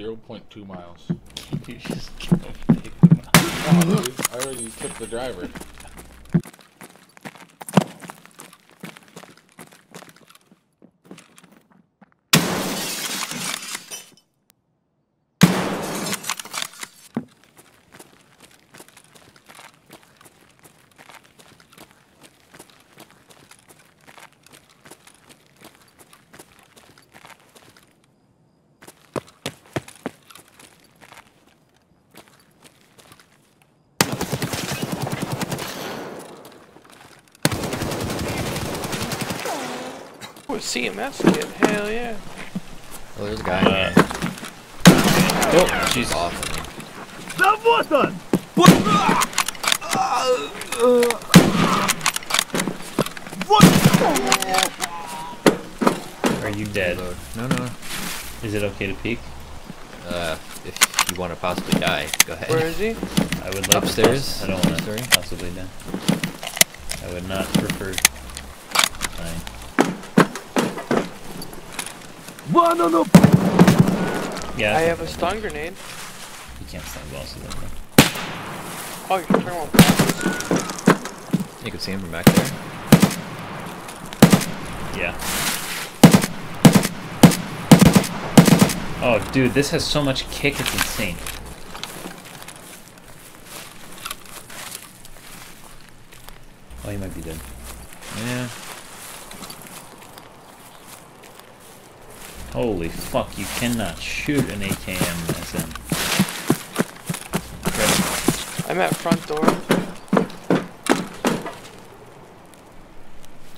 0.2 miles. You just can't pick them. Oh, dude, I already took the driver. CMS kit. Hell yeah. Oh, there's a guy. Uh, oh, she's off. Are you dead? Reload. No, no. Is it okay to peek? Uh, if you want to possibly die, go ahead. Where is he? I would like Upstairs. To, I don't want to Sorry. possibly die. I would not prefer dying. Yeah, I have a stun grenade. You can't stun bosses like that. Oh, you're talking about bosses. You can see him from back there. Yeah. Oh, dude, this has so much kick, it's insane. Oh, he might be dead. Yeah. Holy fuck, you cannot shoot an AKM SM. I'm at front door.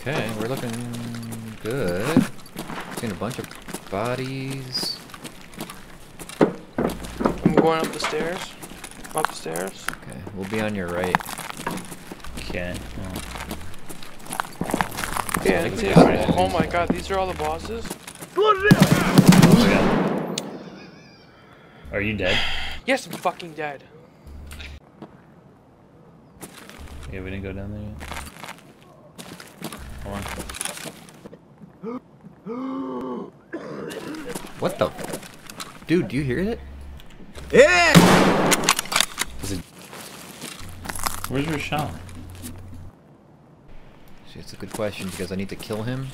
Okay, we're looking good. Seen a bunch of bodies. I'm going up the stairs. Upstairs. Okay, we'll be on your right. Okay, well, Yeah, think it's we it. got it. Oh my god, these are all the bosses? My god. Are you dead? Yes, I'm fucking dead. Yeah, we didn't go down there yet. Hold on. What the? Dude, do you hear it? Is it... Where's Rashawn? See, it's a good question because I need to kill him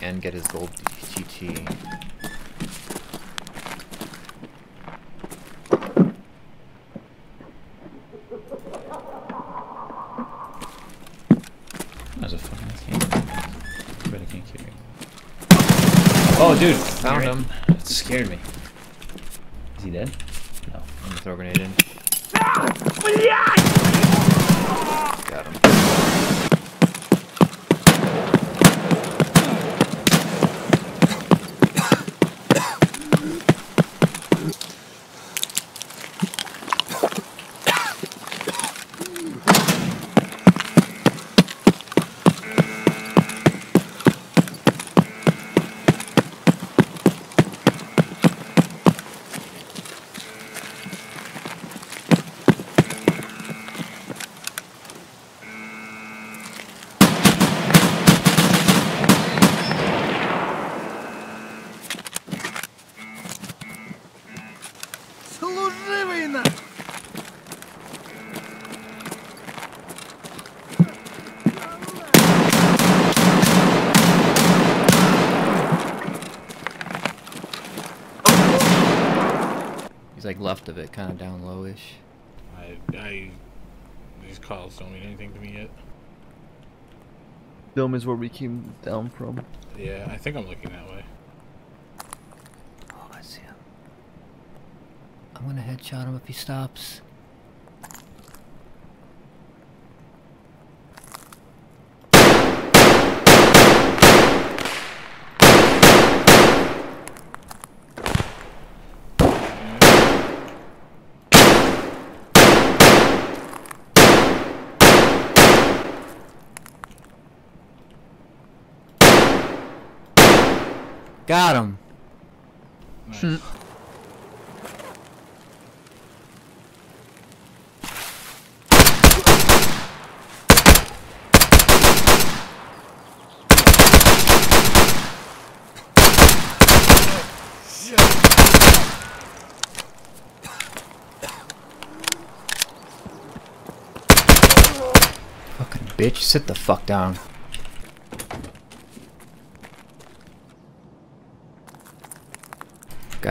and get his gold TT. There's a fucking AKM. But I can't carry it. Oh, dude! Found right. him. It scared me. Is he dead? No. I'm gonna throw a grenade in. Got him. He's like left of it, kind of down lowish. I, I, these calls don't mean anything to me yet. Dome is where we came down from. Yeah, I think I'm looking that way. Oh, I see him. I'm gonna headshot him if he stops. Got him. Nice. Fucking bitch, sit the fuck down.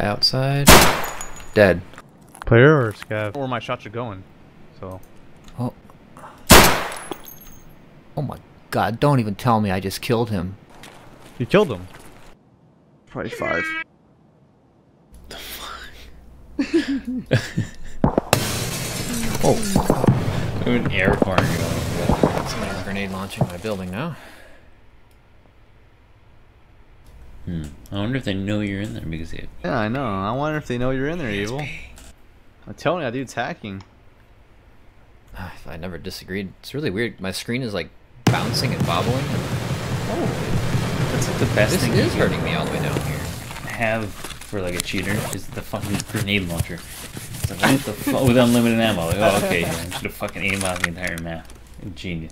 Outside. Dead. Player or scav? Where my shots are going. So. Oh. Oh my god, don't even tell me I just killed him. You killed him. Probably five. Oh, An air horn going. somebody's grenade launching my building now. Hmm. I wonder if they know you're in there because they. Yeah, I know. I wonder if they know you're in there, Evil. I'm telling you, that dude's hacking. Ah, I never disagreed. It's really weird. My screen is like bouncing and bobbling. And That's like the best this thing is you hurting me all the way down here. have for like a cheater is the fucking grenade launcher. It's like, what the fuck? With unlimited ammo. Like, oh, okay, I should have fucking aimed out the entire map. Genius.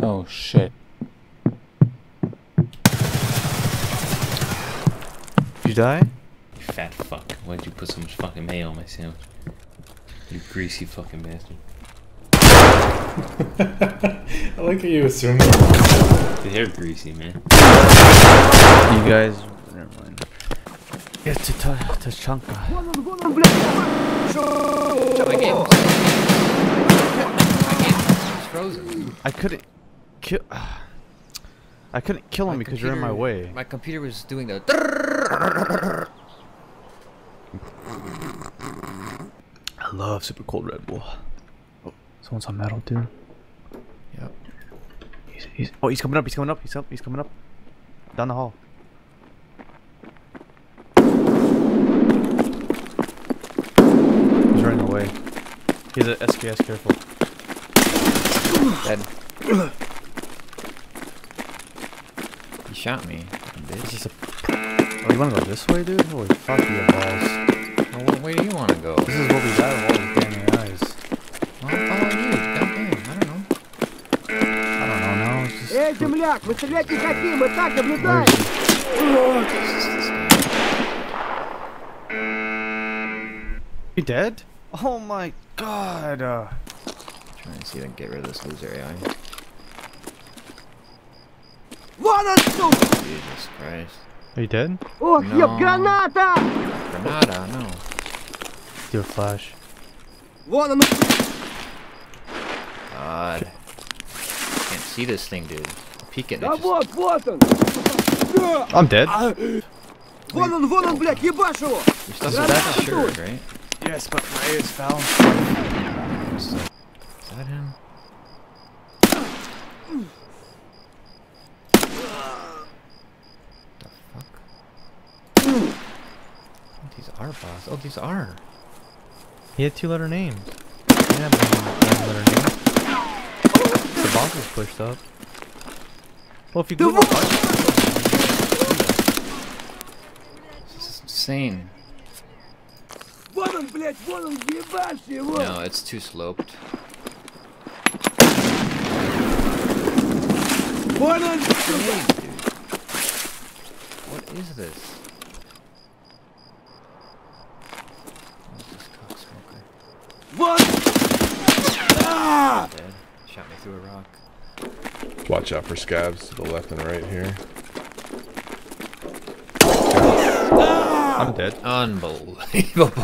Oh shit. You die? You fat fuck. Why'd you put so much fucking mayo on my sandwich? You greasy fucking bastard. I like how you assume The hair greasy, man. You guys. Never mind. It's to to Chanka. My game was my game was frozen. I couldn't kill. I couldn't kill him My because you're in my way. My computer was doing the. I love super cold Red Bull. Oh, someone's on metal, dude. Yep. He's, he's, oh, he's coming up. He's coming up. He's up. He's coming up. Down the hall. He's running away. He's a SKS. Careful. Dead. shot me. This is a. Oh, you wanna go this way, dude? Holy fuck, you balls. Well, what way do you wanna go? This is what we got of all these damn eyes. Well, oh, follow you. Goddamn, I don't know. I don't know, no. It's just... Эй, земляк, мы стрелять не хотим, мы так. You dead? Oh my god. Uh... Trying to see if I can get rid of this loser AI. Вон он, сука! Jesus Christ. are you dead? Ох, No. еб, граната! Granada, no. Do a flash. Вон он, God. Can't see this thing, dude. Peek it. да It just, вот, вот он! Да! I'm dead. Вон он, вон он, блядь, ебашь его! your stuff's that's assured, right? Yes, but my ears fell. Is that him? boss. Oh, these are. He had two letter names. Yeah, one letter name. The boss was pushed up. Well, if you Google. This is insane. No, it's too sloped. What is this? What? Ah! Shot me through a rock. Watch out for scavs to the left and right here. I'm dead. Ah! Unbelievable.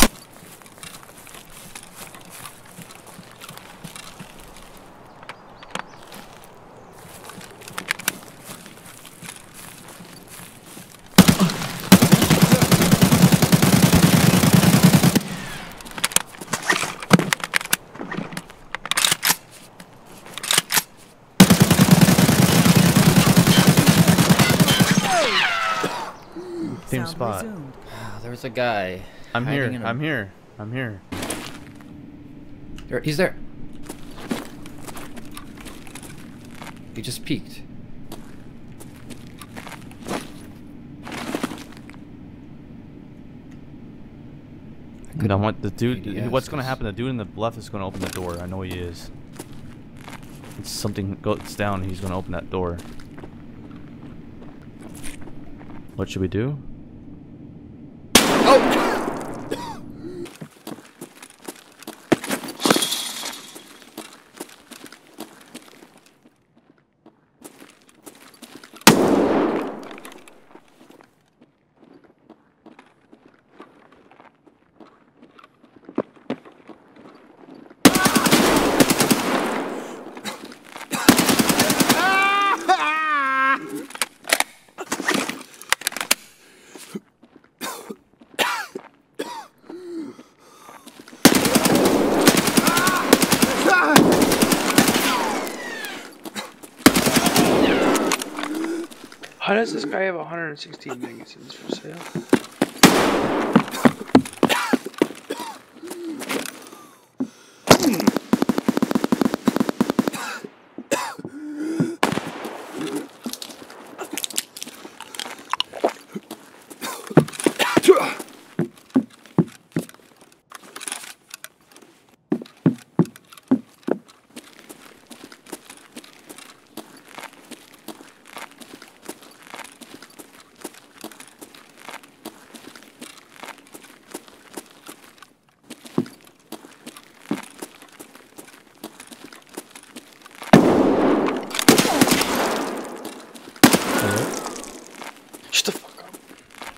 Spot. Ah, there was a guy. I'm here. in a- I'm here. I'm here. There, he's there. He just peeked. And I want the dude. PDS What's gonna happen? The dude in the left is gonna open the door. I know he is. It's something goes down. He's gonna open that door. What should we do? How does this guy have 116 magazines for sale?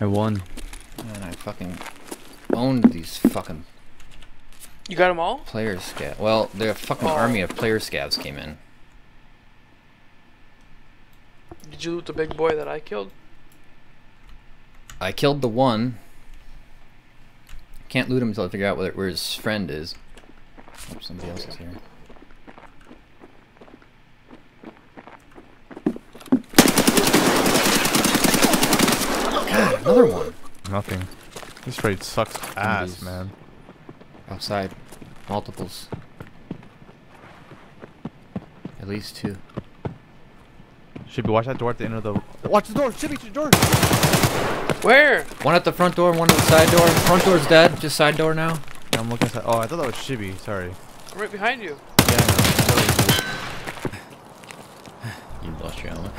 I won. Man, I fucking owned these fucking You got them all? player scav. Well, the fucking Oh. army of player scavs came in. Did you loot the big boy that I killed? I killed the one. Can't loot him until I figure out where, where his friend is. Oh, somebody else is here. Another one. Nothing. This raid sucks ass, Zombies. man. Outside. Multiples. At least two. Should be watch that door at the end of the. Watch the door. Should be the door. Where? One at the front door, one at the side door. Front door's dead, just side door now. Yeah, I'm looking. At, oh, I thought that was Shibby. Sorry. I'm right behind you. Yeah, I know. You lost your helmet.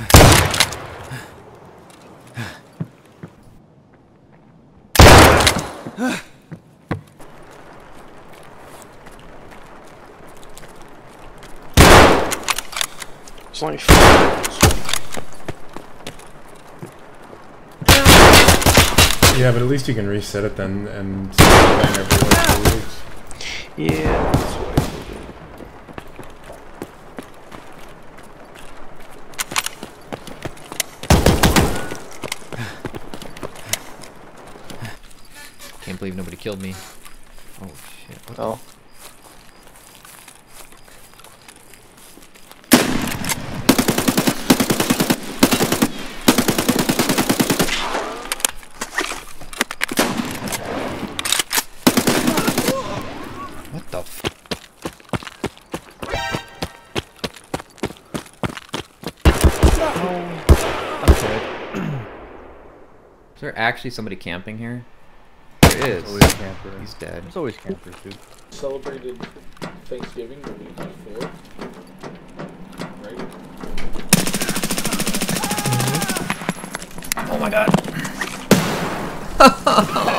It's only. Yeah, but at least you can reset it then and start playing every like two. Yeah, that's what I will do. Can't believe nobody killed me. Oh shit. What Oh. What the f- oh. Is there actually somebody camping here? There is. Always camper. He's dead. There's always campers, dude. Celebrated Thanksgiving the week before. Right? Mm-hmm. Oh my god.